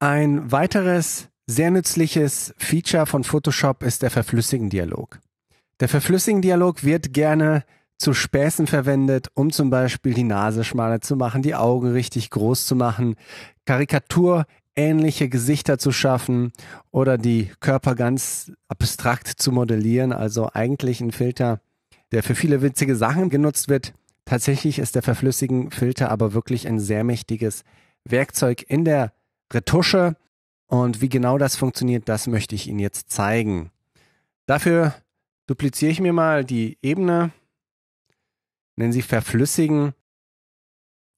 Ein weiteres sehr nützliches Feature von Photoshop ist der Verflüssigen-Dialog. Der Verflüssigen-Dialog wird gerne zu Späßen verwendet, um zum Beispiel die Nase schmaler zu machen, die Augen richtig groß zu machen, karikaturähnliche Gesichter zu schaffen oder die Körper ganz abstrakt zu modellieren. Also eigentlich ein Filter, der für viele witzige Sachen genutzt wird. Tatsächlich ist der Verflüssigen-Filter aber wirklich ein sehr mächtiges Werkzeug in der Retusche. Und wie genau das funktioniert, das möchte ich Ihnen jetzt zeigen. Dafür dupliziere ich mir mal die Ebene nennen sie verflüssigen.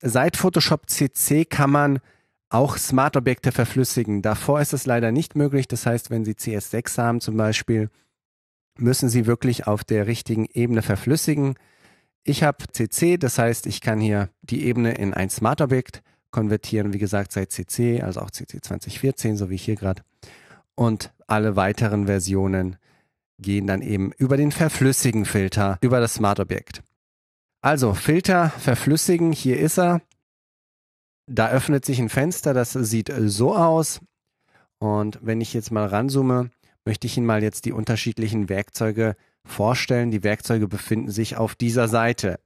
Seit Photoshop CC kann man auch Smart-Objekte verflüssigen. Davor ist es leider nicht möglich. Das heißt, wenn Sie CS6 haben zum Beispiel, müssen Sie wirklich auf der richtigen Ebene verflüssigen. Ich habe CC, das heißt, ich kann hier die Ebene in ein Smart-Objekt konvertieren, wie gesagt, seit CC, also auch CC 2014, so wie hier gerade. Und alle weiteren Versionen gehen dann eben über den verflüssigen Filter, über das Smart-Objekt. Also Filter verflüssigen, hier ist er. Da öffnet sich ein Fenster, das sieht so aus. Und wenn ich jetzt mal ranzoome, möchte ich Ihnen mal jetzt die unterschiedlichen Werkzeuge vorstellen. Die Werkzeuge befinden sich auf dieser Seite.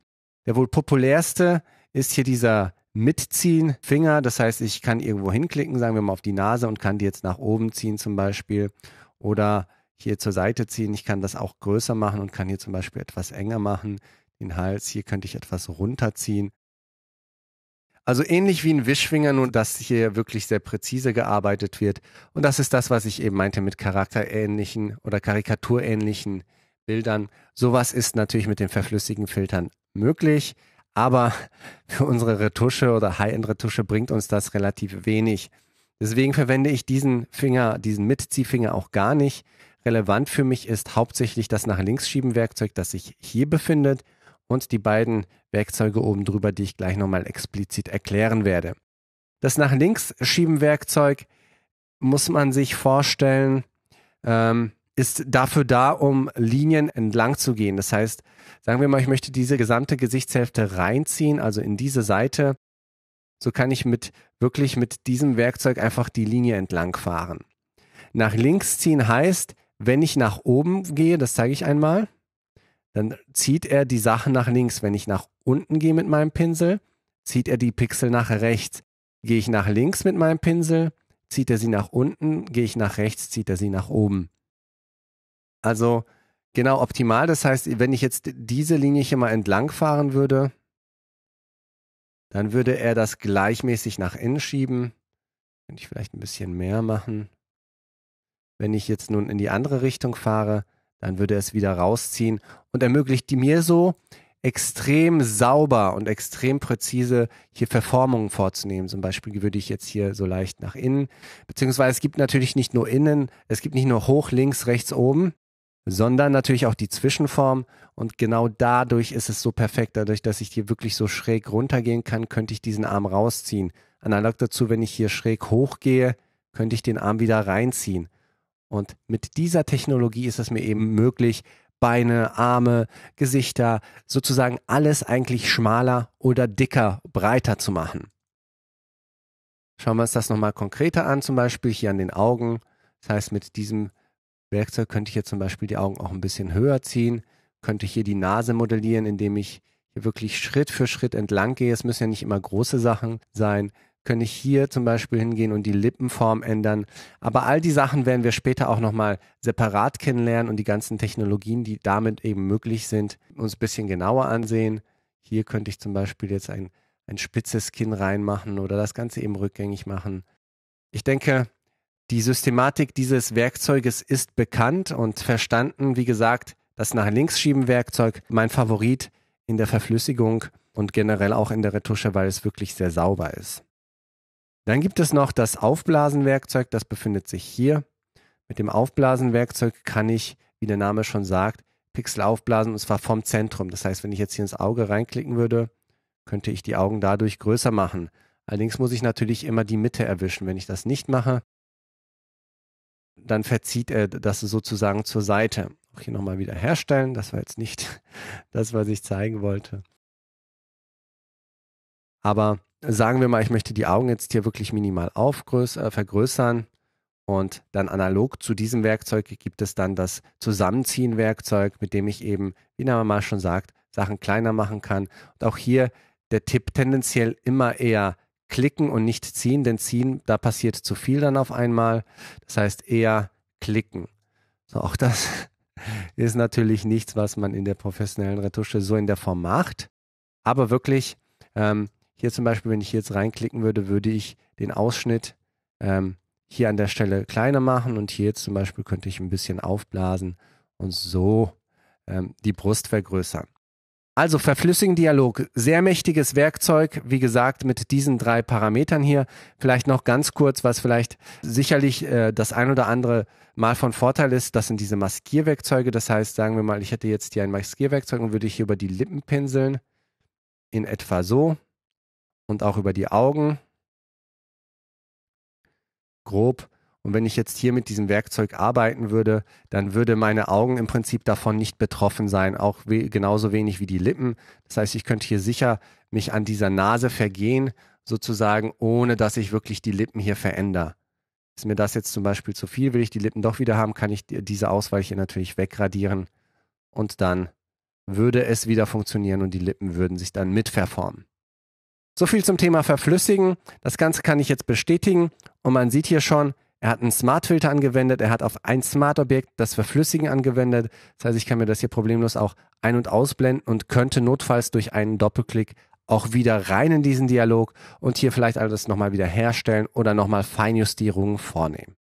Der wohl populärste ist hier dieser Mitziehen-Finger. Das heißt, ich kann irgendwo hinklicken, sagen wir mal auf die Nase und kann die jetzt nach oben ziehen zum Beispiel. Oder hier zur Seite ziehen. Ich kann das auch größer machen und kann hier zum Beispiel etwas enger machen den Hals. Hier könnte ich etwas runterziehen. Also ähnlich wie ein Wischfinger, nur dass hier wirklich sehr präzise gearbeitet wird. Und das ist das, was ich eben meinte mit charakterähnlichen oder karikaturähnlichen Bildern. Sowas ist natürlich mit den verflüssigen Filtern möglich, aber für unsere Retusche oder High-End-Retusche bringt uns das relativ wenig. Deswegen verwende ich diesen Finger, diesen Mitziehfinger auch gar nicht. Relevant für mich ist hauptsächlich das nach links schieben Werkzeug, das sich hier befindet und die beiden Werkzeuge oben drüber, die ich gleich nochmal explizit erklären werde. Das nach links schieben Werkzeug muss man sich vorstellen, ähm, ist dafür da, um Linien entlang zu gehen. Das heißt, sagen wir mal, ich möchte diese gesamte Gesichtshälfte reinziehen, also in diese Seite. So kann ich mit wirklich mit diesem Werkzeug einfach die Linie entlang fahren. Nach links ziehen heißt, wenn ich nach oben gehe, das zeige ich einmal, dann zieht er die Sachen nach links. Wenn ich nach unten gehe mit meinem Pinsel, zieht er die Pixel nach rechts. Gehe ich nach links mit meinem Pinsel, zieht er sie nach unten, gehe ich nach rechts, zieht er sie nach oben. Also genau optimal. Das heißt, wenn ich jetzt diese Linie hier mal entlang fahren würde, dann würde er das gleichmäßig nach innen schieben. Könnte ich vielleicht ein bisschen mehr machen. Wenn ich jetzt nun in die andere Richtung fahre, dann würde er es wieder rausziehen und ermöglicht mir so extrem sauber und extrem präzise hier Verformungen vorzunehmen. Zum Beispiel würde ich jetzt hier so leicht nach innen, beziehungsweise es gibt natürlich nicht nur innen, es gibt nicht nur hoch, links, rechts, oben, sondern natürlich auch die Zwischenform. Und genau dadurch ist es so perfekt. Dadurch, dass ich hier wirklich so schräg runtergehen kann, könnte ich diesen Arm rausziehen. Analog dazu, wenn ich hier schräg hochgehe, könnte ich den Arm wieder reinziehen. Und mit dieser Technologie ist es mir eben möglich, Beine, Arme, Gesichter, sozusagen alles eigentlich schmaler oder dicker, breiter zu machen. Schauen wir uns das nochmal konkreter an, zum Beispiel hier an den Augen. Das heißt, mit diesem Werkzeug könnte ich hier zum Beispiel die Augen auch ein bisschen höher ziehen, könnte hier die Nase modellieren, indem ich hier wirklich Schritt für Schritt entlang gehe. Es müssen ja nicht immer große Sachen sein könnte ich hier zum Beispiel hingehen und die Lippenform ändern. Aber all die Sachen werden wir später auch nochmal separat kennenlernen und die ganzen Technologien, die damit eben möglich sind, uns ein bisschen genauer ansehen. Hier könnte ich zum Beispiel jetzt ein, ein spitzes Kinn reinmachen oder das Ganze eben rückgängig machen. Ich denke, die Systematik dieses Werkzeuges ist bekannt und verstanden. Wie gesagt, das nach links schieben Werkzeug, mein Favorit in der Verflüssigung und generell auch in der Retusche, weil es wirklich sehr sauber ist. Dann gibt es noch das Aufblasenwerkzeug, das befindet sich hier. Mit dem Aufblasenwerkzeug kann ich, wie der Name schon sagt, Pixel aufblasen und zwar vom Zentrum. Das heißt, wenn ich jetzt hier ins Auge reinklicken würde, könnte ich die Augen dadurch größer machen. Allerdings muss ich natürlich immer die Mitte erwischen. Wenn ich das nicht mache, dann verzieht er das sozusagen zur Seite. Auch hier nochmal wieder herstellen. Das war jetzt nicht das, was ich zeigen wollte. Aber sagen wir mal, ich möchte die Augen jetzt hier wirklich minimal äh, vergrößern. Und dann analog zu diesem Werkzeug gibt es dann das Zusammenziehen-Werkzeug, mit dem ich eben, wie der mal schon sagt, Sachen kleiner machen kann. Und auch hier der Tipp tendenziell immer eher klicken und nicht ziehen, denn ziehen, da passiert zu viel dann auf einmal. Das heißt eher klicken. So, auch das ist natürlich nichts, was man in der professionellen Retusche so in der Form macht. Aber wirklich, ähm, hier zum Beispiel, wenn ich jetzt reinklicken würde, würde ich den Ausschnitt ähm, hier an der Stelle kleiner machen und hier jetzt zum Beispiel könnte ich ein bisschen aufblasen und so ähm, die Brust vergrößern. Also verflüssigen Dialog, sehr mächtiges Werkzeug, wie gesagt, mit diesen drei Parametern hier. Vielleicht noch ganz kurz, was vielleicht sicherlich äh, das ein oder andere Mal von Vorteil ist, das sind diese Maskierwerkzeuge. Das heißt, sagen wir mal, ich hätte jetzt hier ein Maskierwerkzeug und würde hier über die Lippen pinseln, in etwa so. Und auch über die Augen, grob und wenn ich jetzt hier mit diesem Werkzeug arbeiten würde, dann würde meine Augen im Prinzip davon nicht betroffen sein, auch we genauso wenig wie die Lippen. Das heißt, ich könnte hier sicher mich an dieser Nase vergehen, sozusagen, ohne dass ich wirklich die Lippen hier verändere. Ist mir das jetzt zum Beispiel zu viel, will ich die Lippen doch wieder haben, kann ich diese Ausweiche natürlich wegradieren und dann würde es wieder funktionieren und die Lippen würden sich dann mitverformen. So viel zum Thema Verflüssigen. Das Ganze kann ich jetzt bestätigen und man sieht hier schon, er hat einen Smart-Filter angewendet, er hat auf ein Smart-Objekt das Verflüssigen angewendet. Das heißt, ich kann mir das hier problemlos auch ein- und ausblenden und könnte notfalls durch einen Doppelklick auch wieder rein in diesen Dialog und hier vielleicht alles nochmal wieder herstellen oder nochmal Feinjustierungen vornehmen.